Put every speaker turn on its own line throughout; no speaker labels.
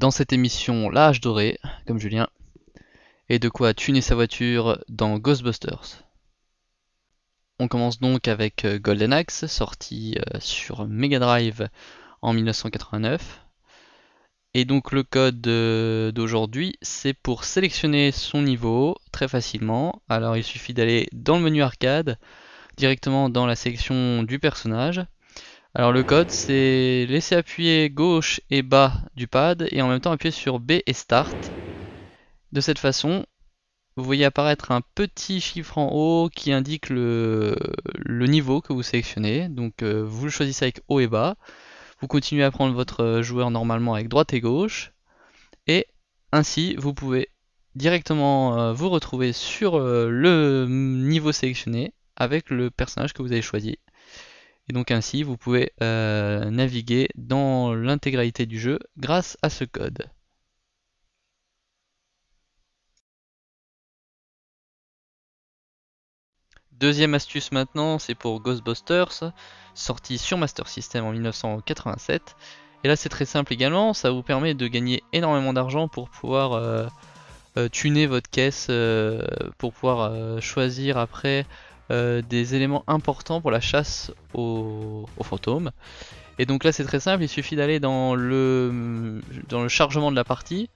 dans cette émission l'âge doré, comme Julien, et de quoi tuner sa voiture dans Ghostbusters. On commence donc avec euh, Golden Axe, sorti euh, sur Mega Drive en 1989. Et donc le code euh, d'aujourd'hui, c'est pour sélectionner son niveau très facilement. Alors il suffit d'aller dans le menu arcade, directement dans la section du personnage. Alors le code, c'est laisser appuyer gauche et bas du pad et en même temps appuyer sur B et Start. De cette façon, vous voyez apparaître un petit chiffre en haut qui indique le, niveau que vous sélectionnez. Donc euh, vous le choisissez avec haut et bas. Vous continuez à prendre votre joueur normalement avec droite et gauche. Et ainsi, vous pouvez directement euh, vous retrouver sur euh, le niveau sélectionné avec le personnage que vous avez choisi. Et donc ainsi, vous pouvez naviguer dans l'intégralité du jeu grâce à ce code. Deuxième astuce maintenant, c'est pour Ghostbusters, sorti sur Master System en 1987. Et là c'est très simple également, ça vous permet de gagner énormément d'argent pour pouvoir euh, euh, tuner votre caisse, euh, pour pouvoir choisir après des éléments importants pour la chasse aux, fantômes. Et donc là c'est très simple, il suffit d'aller dans le, dans le chargement de la partie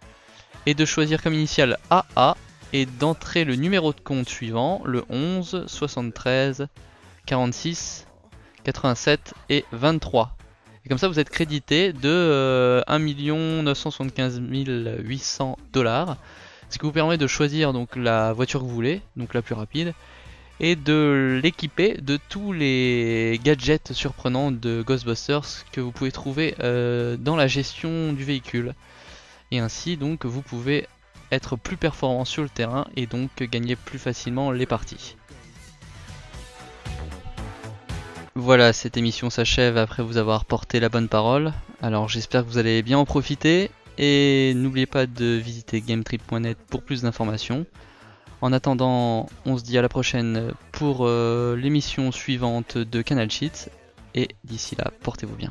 et de choisir comme initiale AA et d'entrer le numéro de compte suivant, le 11, 73, 46, 87 et 23. Et comme ça, vous êtes crédité de 1 975 800 dollars, ce qui vous permet de choisir donc la voiture que vous voulez, donc la plus rapide, et de l'équiper de tous les gadgets surprenants de Ghostbusters que vous pouvez trouver euh, dans la gestion du véhicule. Et ainsi, donc, vous pouvez être plus performant sur le terrain et donc gagner plus facilement les parties. Voilà, cette émission s'achève après vous avoir porté la bonne parole. Alors j'espère que vous allez bien en profiter et n'oubliez pas de visiter gametrip.net pour plus d'informations. En attendant, on se dit à la prochaine pour euh, l'émission suivante de Canal Sheets et d'ici là, portez-vous bien.